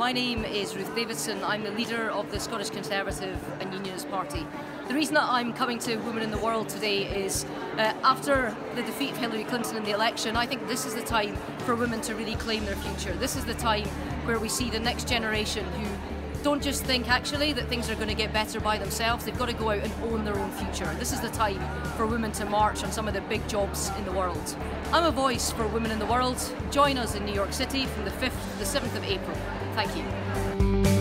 My name is Ruth Davidson. I'm the leader of the Scottish Conservative and Unionist Party. The reason that I'm coming to Women in the World today is uh, after the defeat of Hillary Clinton in the election, I think this is the time for women to really claim their future. This is the time where we see the next generation who don't just think actually that things are going to get better by themselves. They've got to go out and own their own future. This is the time for women to march on some of the big jobs in the world. I'm a voice for women in the world. Join us in New York City from the 5th to the 7th of April. Thank you.